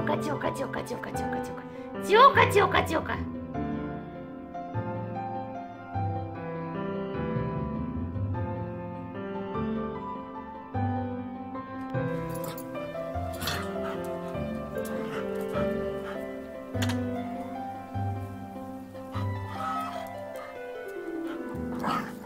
Тёка, тёка, тёка, тёка, тёка, тёка. Тёка, тёка, тёка. Wow.